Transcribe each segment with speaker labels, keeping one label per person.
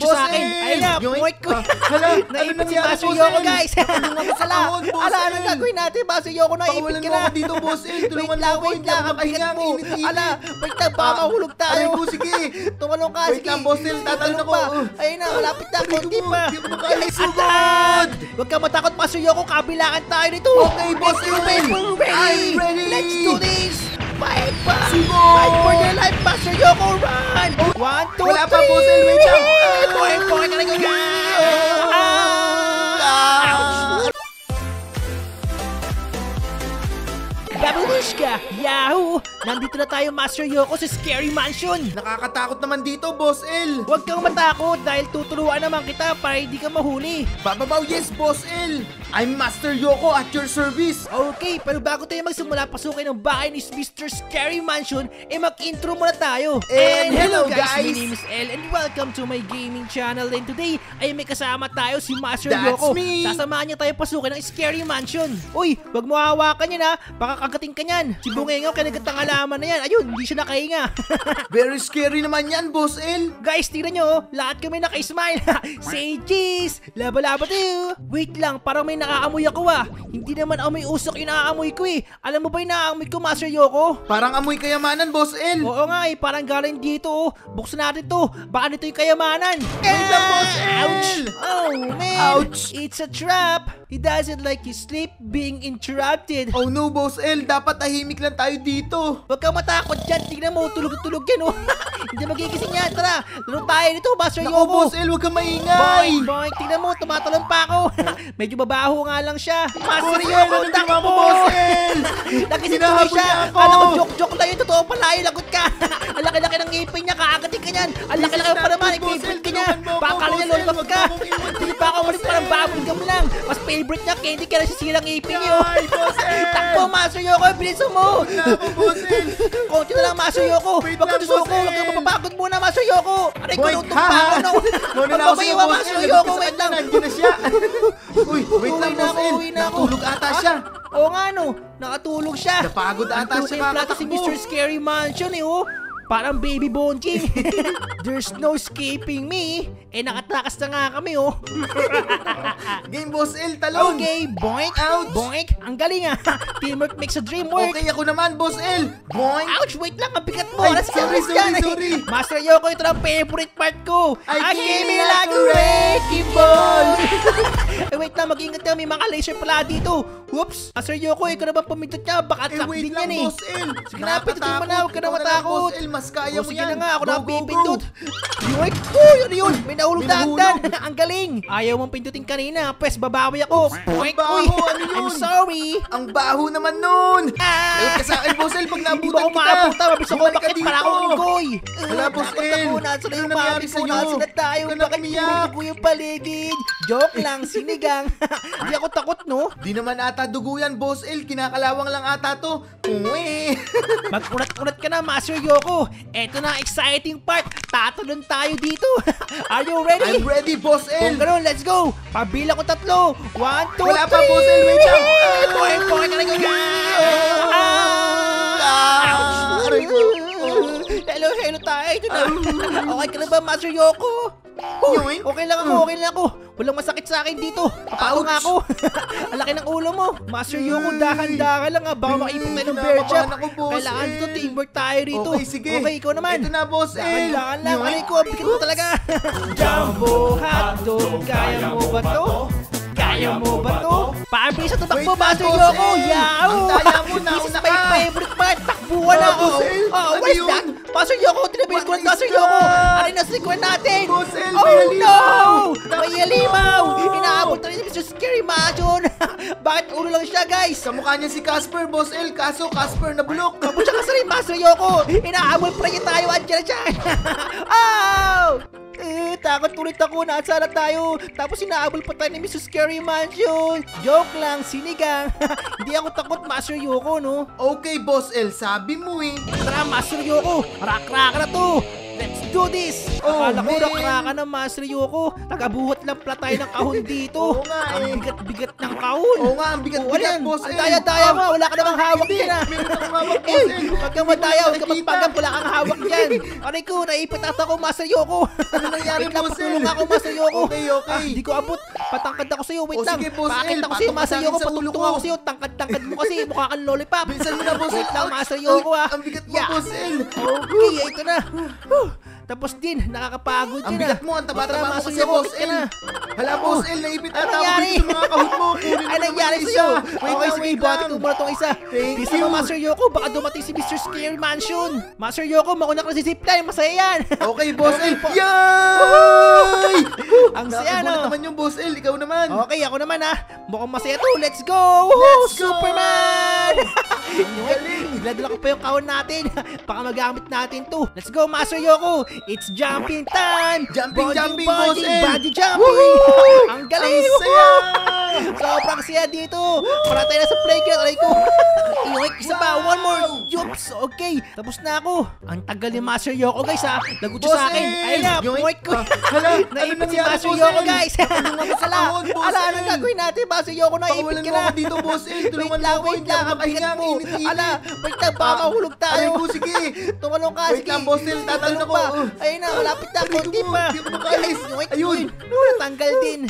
Speaker 1: Boss
Speaker 2: sa akin.
Speaker 1: El!
Speaker 2: Ayun na,
Speaker 1: Yoink!
Speaker 2: point ko.
Speaker 1: Hala, ano
Speaker 2: Naipit si
Speaker 1: Boss
Speaker 2: Yoko, guys.
Speaker 1: Mo sa
Speaker 2: Ala, anong gagawin natin? Master Yoko, naipit ka
Speaker 1: mo
Speaker 2: na.
Speaker 1: ako dito, Boss El. Tulungan
Speaker 2: Wait
Speaker 1: mo
Speaker 2: lang,
Speaker 1: ako,
Speaker 2: wait lang.
Speaker 1: ako
Speaker 2: Ang bigat
Speaker 1: makahinga,
Speaker 2: mo. Ala, wait lang, baka
Speaker 1: Ah,
Speaker 2: mahulog tayo.
Speaker 1: aray ko, sige.
Speaker 2: Tumalong ka,
Speaker 1: Wait
Speaker 2: sige.
Speaker 1: lang, Boss El, tatalon ako.
Speaker 2: Ayun na, malapit na,
Speaker 1: ko,
Speaker 2: pa.
Speaker 1: hindi makaya,
Speaker 2: Guys,
Speaker 1: sugod.
Speaker 2: Huwag ka matakot, Master Yoko, kabilangan tayo nito.
Speaker 1: Okay, Boss
Speaker 2: ready.
Speaker 1: I'm ready.
Speaker 2: Let's do this. Fight pa.
Speaker 1: Sugod.
Speaker 2: Fight for your life, Master Yoko, run. One, two,
Speaker 1: Wala pa,
Speaker 2: three.
Speaker 1: Boss El, wait lang.
Speaker 2: Boy, boy, ka na
Speaker 1: Ah!
Speaker 2: Babushka! Yahoo! Nandito na tayo, Master Yoko, sa Scary Mansion!
Speaker 1: Nakakatakot naman dito, Boss L.
Speaker 2: Huwag kang matakot dahil tuturuan naman kita para hindi ka mahuli.
Speaker 1: Bababaw, yes, Boss L. I'm Master Yoko at your service.
Speaker 2: Okay, pero bago tayo magsimula pasukin ng bahay ni Mr. Scary Mansion, eh mag-intro muna tayo.
Speaker 1: And hello, guys.
Speaker 2: My name is El and welcome to my gaming channel. And today ay may kasama tayo si Master
Speaker 1: That's
Speaker 2: Yoko.
Speaker 1: me.
Speaker 2: Sasamahan niya tayo pasukin ng Scary Mansion. Uy, wag mo hawakan yan ha. Baka kagating ka niyan. Si Bungengaw kinagat ang alaman na yan. Ayun, hindi siya nakahinga.
Speaker 1: Very scary naman yan, Boss L.
Speaker 2: Guys, tingnan nyo, oh. lahat kami naka-smile. Say cheese! Laba-laba to! Wait lang, parang may nakaamoy ako ah. Hindi naman amoy usok yung naaamoy ko eh. Alam mo ba yung naaamoy ko, Master Yoko?
Speaker 1: Parang amoy kayamanan, Boss L.
Speaker 2: Oo nga eh, parang galing dito oh. Buksan natin to. Baka nito yung kayamanan.
Speaker 1: Wait lang, Boss L.
Speaker 2: Ouch! Oh man!
Speaker 1: Ouch!
Speaker 2: It's a trap! He doesn't like his sleep being interrupted.
Speaker 1: Oh no, Boss L. Dapat tahimik lang tayo dito.
Speaker 2: Huwag kang matakot dyan. Tingnan mo, tulog-tulog yan oh. Hindi magigising yan. Tara, laro tayo nito, Master
Speaker 1: Nako,
Speaker 2: Yoko.
Speaker 1: Boss L, huwag kang maingay.
Speaker 2: Boing, boing, tingnan mo, tumatalon pa ako. Medyo babaho nga lang siya. Yoko,
Speaker 1: ano ginawa mo, Boss L?
Speaker 2: Tuloy
Speaker 1: Hinahabol
Speaker 2: siya. Kala ko joke-joke lang yun. Totoo pala yun. Lagot ka. Ang laki-laki ng ngipin niya. Kaagating ka niyan. Ang laki-laki pa naman.
Speaker 1: good,
Speaker 2: Baka
Speaker 1: Huwag
Speaker 2: ka. Hindi pa ako ulit parang
Speaker 1: L.
Speaker 2: bubblegum lang. Mas favorite niya. Candy kaya sisirang ngipin niyo.
Speaker 1: Ay, Boss L.
Speaker 2: Takbo, Master Yoko. Bilisan mo.
Speaker 1: Na ako, Boss L.
Speaker 2: Konti na lang, Master Yoko.
Speaker 1: Wait
Speaker 2: Huwag ka
Speaker 1: lang,
Speaker 2: susuko.
Speaker 1: Boss L.
Speaker 2: Huwag kang mapapagod muna, Master Yoko. Aray ko,
Speaker 1: Boy,
Speaker 2: lutong pa ako.
Speaker 1: na
Speaker 2: Magpapaiwa,
Speaker 1: Boss
Speaker 2: Master. Yoko. Wait lang.
Speaker 1: Nandiyan na siya. Uy, wait lang,
Speaker 2: Uwi na
Speaker 1: Boss
Speaker 2: ako,
Speaker 1: L.
Speaker 2: uwi na ako.
Speaker 1: Natulog ata
Speaker 2: Ah,
Speaker 1: siya.
Speaker 2: Oo nga no, nakatulog siya.
Speaker 1: Napagod ata
Speaker 2: Ang
Speaker 1: siya
Speaker 2: yung plato si
Speaker 1: kakatakbo.
Speaker 2: Mr. Scary Mansion eh oh. Parang baby bonking. There's no escaping me. Eh nakatakas na nga kami oh.
Speaker 1: Game, Boss L, talon.
Speaker 2: Okay, boink,
Speaker 1: Ouch.
Speaker 2: boink. Ang galing ah. Teamwork makes a dream work.
Speaker 1: Okay, ako naman, Boss L. Boing.
Speaker 2: Ouch! Wait lang, ang bigat mo!
Speaker 1: Ay,
Speaker 2: ka,
Speaker 1: sorry,
Speaker 2: alas ka.
Speaker 1: sorry, sorry.
Speaker 2: Master Yoko, ito ang favorite part ko!
Speaker 1: I came
Speaker 2: gaming
Speaker 1: like a
Speaker 2: wrecking ball! Ay, wait lang, mag-ingat ka, may mga laser pala dito! Whoops! Master Yoko, ikaw na bang pumindot niya? Baka
Speaker 1: Eh, wait
Speaker 2: din
Speaker 1: lang,
Speaker 2: yan eh!
Speaker 1: Boss L.
Speaker 2: Sige na, pindutin mo na, huwag ka na matakot!
Speaker 1: Boss L, mas kaya
Speaker 2: O,
Speaker 1: mo yan.
Speaker 2: na nga, ako na pipindot! Yoink! Uy, ano yun? May nahulog na hagdan! ang galing! Ayaw mong pindutin kanina, pwes babawi ako! Yoink! Uy!
Speaker 1: ano yun?
Speaker 2: I'm sorry!
Speaker 1: Ang baho naman nun.
Speaker 2: Ah!
Speaker 1: Ayot ka sa akin, Boss L, pag
Speaker 2: Hindi
Speaker 1: nabutan
Speaker 2: mo ako
Speaker 1: kita.
Speaker 2: makapunta, mabis ako, bakit para ako
Speaker 1: dito.
Speaker 2: unggoy?
Speaker 1: Wala, Boss
Speaker 2: Takot
Speaker 1: L.
Speaker 2: ako, nasa na
Speaker 1: Ano
Speaker 2: yung mami ko, nasa na tayo, bakit
Speaker 1: umiyak.
Speaker 2: ko yung paligid? Joke lang, sinigang. Hindi ako takot, no?
Speaker 1: Di naman ata dugo yan, Boss L. Kinakalawang lang ata to. Uwe.
Speaker 2: Mag-urat-urat ka na, Master Yoko. Eto na exciting part. Tatalon tayo dito. Are you ready?
Speaker 1: I'm ready, Boss
Speaker 2: Kung
Speaker 1: L.
Speaker 2: ganun, let's go! Pabila ko tatlo! One, two,
Speaker 1: Wala pa,
Speaker 2: three!
Speaker 1: Boss L. Wait lang.
Speaker 2: Boy, boy, ka na
Speaker 1: Ah, aray ko.
Speaker 2: Hello, hello tayo. Ito na. okay ka na ba, Master Yoko? Oh,
Speaker 1: Yoink.
Speaker 2: okay lang ako, okay lang ako. Walang masakit sa akin dito. Papato nga
Speaker 1: Ouch.
Speaker 2: ako. Ang laki ng ulo mo. Master Yoko, dahan-dahan lang ha. Baka
Speaker 1: Hmm,
Speaker 2: makaipit tayo ng bear trap. Kailangan
Speaker 1: eh.
Speaker 2: dito, teamwork tayo rito.
Speaker 1: Okay, sige.
Speaker 2: Okay, ikaw naman.
Speaker 1: Ito na, Boss L.
Speaker 2: Dahan-dahan lang. Aray ko, bigat mo talaga. Jumbo hotdog, kaya mo ba to? Kaya mo ba to? Paambi sa
Speaker 1: lang,
Speaker 2: Master Yoko!
Speaker 1: L.
Speaker 2: Yaw!
Speaker 1: Ang daya mo,
Speaker 2: This is
Speaker 1: nauna
Speaker 2: my
Speaker 1: ka.
Speaker 2: favorite part! Takbuhan na
Speaker 1: Ah,
Speaker 2: ako!
Speaker 1: Boss L,
Speaker 2: Oh,
Speaker 1: ano
Speaker 2: where's
Speaker 1: yun?
Speaker 2: that? Master Yoko, tinabilis ko na
Speaker 1: What
Speaker 2: Master
Speaker 1: is
Speaker 2: Yoko! Aray na likuran natin! Oh no! May halimaw!
Speaker 1: Oh.
Speaker 2: Inaabot na rin si. Scary Mansion! Bakit ulo lang siya, guys?
Speaker 1: Kamukha niya si Casper, Boss L. Kaso, Casper na bulok.
Speaker 2: Kapag siya kasi Master Yoko! Inaabot pa rin tayo, andyan na siya! oh! Eh, takot ulit ako, nasa na tayo. Tapos inaabol pa tayo ni Mr. Scary Mansion. Joke lang, sinigang. Hindi ako takot, Master Yoko, no?
Speaker 1: Okay, Boss L. Sabi mo eh.
Speaker 2: Tara, Master Yoko, rak-rak na to. Let's do this!
Speaker 1: Oh,
Speaker 2: Akala ko
Speaker 1: man.
Speaker 2: nakraka ng Master Yoko. Nagabuhat lang pala tayo ng kahon dito.
Speaker 1: Oo nga,
Speaker 2: Ang
Speaker 1: eh.
Speaker 2: bigat-bigat ng kahon.
Speaker 1: Oo nga, ang bigat-bigat,
Speaker 2: Oh.
Speaker 1: Boss
Speaker 2: Ang
Speaker 1: L.
Speaker 2: daya-daya
Speaker 1: Ah,
Speaker 2: mo. Wala ka namang hawak
Speaker 1: hindi.
Speaker 2: dyan ah.
Speaker 1: Meron akong hawak,
Speaker 2: Eh,
Speaker 1: Boss L.
Speaker 2: Huwag kang
Speaker 1: Hindi
Speaker 2: madaya, huwag kang magpanggap, wala kang hawak dyan. Aray ko, naipit ata ako, Master Yoko.
Speaker 1: Ano nangyari, Boss
Speaker 2: patulong ako, Master Yoko.
Speaker 1: Okay, okay.
Speaker 2: Ah, di ko abot. Patangkad ako sa'yo, wait
Speaker 1: O,
Speaker 2: lang. Pakita ko sa'yo,
Speaker 1: patok ka
Speaker 2: Master
Speaker 1: sa akin
Speaker 2: Yoko.
Speaker 1: sa ulo
Speaker 2: Patutong
Speaker 1: ko.
Speaker 2: ako sa'yo. Tangkad-tangkad mo kasi. Mukha kang lollipop.
Speaker 1: Bilisan mo na, Boss
Speaker 2: Wait lang,
Speaker 1: Ouch.
Speaker 2: Master Yoko ah.
Speaker 1: Ang bigat mo. Boss.
Speaker 2: Okay, ito na. Tapos din, nakakapagod
Speaker 1: Ang
Speaker 2: din
Speaker 1: bigat
Speaker 2: ah.
Speaker 1: mo, ang taba-taba mo kasi, Boss
Speaker 2: ka
Speaker 1: L.
Speaker 2: na.
Speaker 1: Hala, Boss L, naipit
Speaker 2: Ano
Speaker 1: ata ako dito mga kahon mo.
Speaker 2: Ay, nangyari
Speaker 1: ang
Speaker 2: sa'yo. Okay, sige,
Speaker 1: wait
Speaker 2: bati ko muna itong isa.
Speaker 1: Thank you.
Speaker 2: Master Yoko, baka dumating si Mr. Scary Mansion. Master Yoko, mauna ka na si Zipline, masaya yan.
Speaker 1: Okay, Boss L. Yay!
Speaker 2: Ang saya, no?
Speaker 1: naman yung Boss L. Ikaw naman.
Speaker 2: Okay, ako naman ah. Mukhang masaya to. Let's go!
Speaker 1: Let's go!
Speaker 2: Superman!
Speaker 1: Galing.
Speaker 2: Dinadala ko pa yung kahon natin. Baka magamit natin to. Let's go, Master Yoko! It's jumping time!
Speaker 1: Jumping,
Speaker 2: Bonding,
Speaker 1: jumping,
Speaker 2: bonding,
Speaker 1: Boss L.
Speaker 2: Body jumping! Ang galing!
Speaker 1: Ang saya!
Speaker 2: Sobrang saya dito! Para tayo na sa playground. Aray ko! Iwik, isa pa. One more. Yups! Okay. Tapos na ako. Ang tagal ni Master Yoko, guys, ha? Lagot siya sa akin. Ayun na.
Speaker 1: Yoink.
Speaker 2: Ko.
Speaker 1: Ah, hala, ano
Speaker 2: Naipit si
Speaker 1: nangyari,
Speaker 2: Master Yoko, guys.
Speaker 1: Tulungan ko sa
Speaker 2: Ala,
Speaker 1: kahon, Boss
Speaker 2: ala, ano
Speaker 1: L.
Speaker 2: gagawin natin? Master Yoko, naipit
Speaker 1: Pakawalan
Speaker 2: ka na.
Speaker 1: dito, Boss.
Speaker 2: Wait
Speaker 1: Tulungan
Speaker 2: lang,
Speaker 1: mo ako,
Speaker 2: wait lang.
Speaker 1: ako
Speaker 2: Ang bigat
Speaker 1: makahinga,
Speaker 2: mo.
Speaker 1: ang init-init.
Speaker 2: Ala, wait lang. Baka
Speaker 1: Ah,
Speaker 2: mahulog tayo.
Speaker 1: aray ko, sige.
Speaker 2: Tumalong ka,
Speaker 1: Wait lang, Boss L, tatalon
Speaker 2: Tumalong
Speaker 1: ako.
Speaker 2: Ayun na, malapit na. Konti pa. Yoink,
Speaker 1: Ayun.
Speaker 2: yoink. Natanggal din.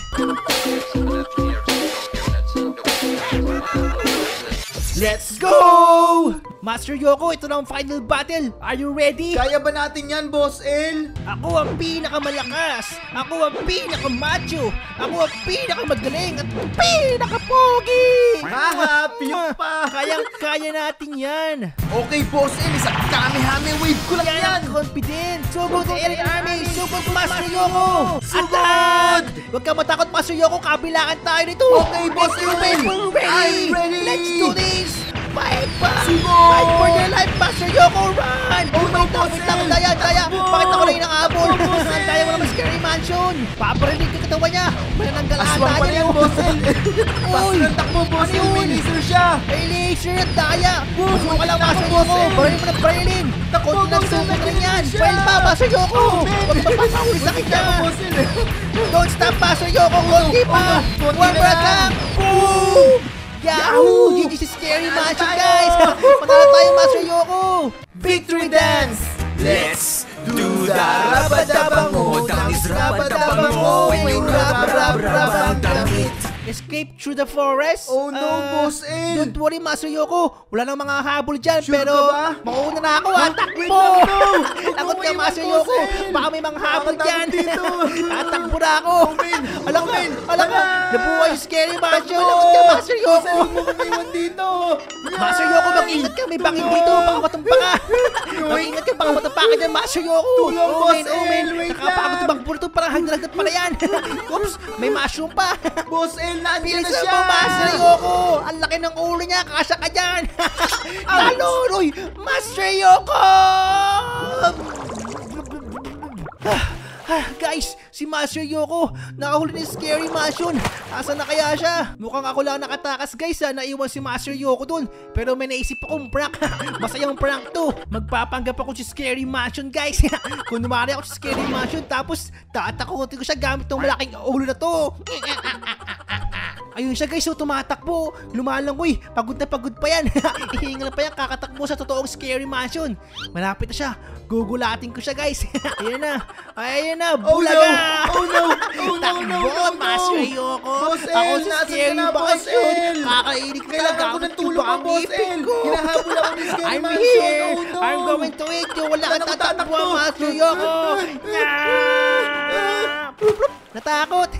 Speaker 2: Let's go! Master Yoko, ito na ang final battle. Are you ready?
Speaker 1: Kaya ba natin yan, Boss L?
Speaker 2: Ako ang pinakamalakas. Ako ang pinakamacho. Ako ang pinakamagaling at pinakapogi.
Speaker 1: Haha, piyok pa.
Speaker 2: Kayang kaya natin yan.
Speaker 1: Okay, Boss L, isang kamehame wave ko lang
Speaker 2: Yan
Speaker 1: yan.
Speaker 2: confident. Sugod sa Alien Army. Sugod Master Yoko.
Speaker 1: Sugod!
Speaker 2: Atad! Huwag ka matakot Master Yoko. Kabilangan tayo nito.
Speaker 1: Okay, Boss
Speaker 2: ready.
Speaker 1: I'm ready.
Speaker 2: Let's do this. Fight pa.
Speaker 1: Sugod!
Speaker 2: Fight for your life, Master Yoko. Run.
Speaker 1: Oh,
Speaker 2: lang,
Speaker 1: Boss
Speaker 2: wait lang. Daya, daya. Bakit ako lang inaabol? Ang daya mo naman Scary Mansion. Paparinig ka katawan niya. Manananggal ata niya.
Speaker 1: yan, Boss L.
Speaker 2: Uy.
Speaker 1: Basta ng takbo, Boss
Speaker 2: Ano.
Speaker 1: May laser siya.
Speaker 2: May laser at daya!
Speaker 1: Wait lang
Speaker 2: Master
Speaker 1: ako,
Speaker 2: Yoko! Barilin mo ng lang
Speaker 1: Boss L,
Speaker 2: sumunod rin
Speaker 1: nagaling
Speaker 2: yan! Bail pa, Master Yoko!
Speaker 1: Oh,
Speaker 2: mapapakawin sa kita! Don't stop, Master Yoko! Konti pa!
Speaker 1: oh,
Speaker 2: One
Speaker 1: na
Speaker 2: more attack! Boom! Yahoo! GG si Scary
Speaker 1: tayo.
Speaker 2: guys! Panalo tayo, Master Yoko!
Speaker 1: Victory dance!
Speaker 3: Let's do the rabadabango Tamis rabadabango Yung rab-rab-rabang damit
Speaker 2: Escape through the forest?
Speaker 1: Oh, no,
Speaker 2: Ah,
Speaker 1: Boss L.
Speaker 2: Don't worry, Master Yoko. Wala nang mga habol dyan,
Speaker 1: Sure
Speaker 2: pero mauna na ako. ha?
Speaker 1: Wait
Speaker 2: Takbo!
Speaker 1: lang, no.
Speaker 2: Takot ka,
Speaker 1: Huwag mo
Speaker 2: Master
Speaker 1: iwan,
Speaker 2: Yoko.
Speaker 1: Boss L.
Speaker 2: Baka may mga habol dyan. Tatakbo na ako. Alam
Speaker 1: Omen.
Speaker 2: alam.
Speaker 1: Hala.
Speaker 2: Nabuhay scary.
Speaker 1: Takbo.
Speaker 2: Takot ka, Master
Speaker 1: Boss L,
Speaker 2: Yoko.
Speaker 1: huwag mo kami iwan dito.
Speaker 2: Master Yoko, mag-ingat ka. May bangin dito. Baka matumpa ka. Mag-ingat ka. Baka matumpa ka dyan, Master Yoko.
Speaker 1: Tulong,
Speaker 2: Omen,
Speaker 1: Boss L.
Speaker 2: Omen.
Speaker 1: Wait
Speaker 2: Nakapagod
Speaker 1: lang.
Speaker 2: tumakbo na to. Parang hagdalag pala yan. Oops, may mushroom pa.
Speaker 1: Boss L, nandiyan na siya.
Speaker 2: mo, Master Yoko! Ang laki ng ulo niya, kasya ka dyan! Talon! Uy! Master Yoko! Ah, guys, si Master Yoko, nakahuli ni Scary Mansion. Asa na kaya siya? Mukhang ako lang nakatakas guys ha, naiwan si Master Yoko dun. Pero may naisip akong prank. Masayang prank to. Magpapanggap ako si Scary Mansion guys. Kung numari ako sa Scary Mansion, tapos tatakutin ko siya gamit ng malaking ulo na to. Ayun siya guys, so tumatakbo. Lumalangoy. Pagod na pagod pa yan. Ihingal pa yan, kakatakbo sa totoong scary mansion. Malapit na siya. Gugulatin ko siya guys. Ayun na. Ayun na,
Speaker 1: Oh, no.
Speaker 2: bulaga.
Speaker 1: Oh, no. Oh, no,
Speaker 2: Takbo,
Speaker 1: no, no, no.
Speaker 2: Master Yoko.
Speaker 1: Boss
Speaker 2: Ako
Speaker 1: L,
Speaker 2: si
Speaker 1: nasan
Speaker 2: scary
Speaker 1: na, Boss
Speaker 2: mansion.
Speaker 1: L?
Speaker 2: Kakainin ko talaga.
Speaker 1: ko ng tulong mo, Boss L. Hinahabol ako ni Scary
Speaker 2: I'm
Speaker 1: Mansion.
Speaker 2: here.
Speaker 1: Oh, no.
Speaker 2: I'm going to eat you. Wala kang
Speaker 1: ako
Speaker 2: tatakbo,
Speaker 1: tatakbo?
Speaker 2: Master Yoko. Nya! Plup, plup. Natakot.